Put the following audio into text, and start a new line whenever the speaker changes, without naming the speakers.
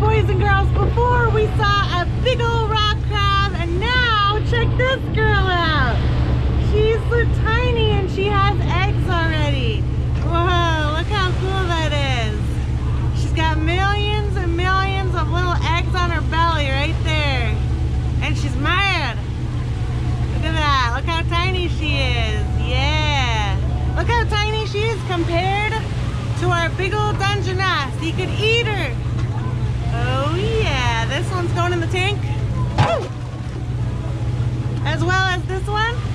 boys and girls, before we saw a big old rock crab, and now check this girl out. She's so tiny and she has eggs already. Whoa, look how cool that is. She's got millions and millions of little eggs on her belly right there. And she's mad. Look at that. Look how tiny she is. Yeah. Look how tiny she is compared to our big old Dungeness. You could eat her. Oh. as well as this one.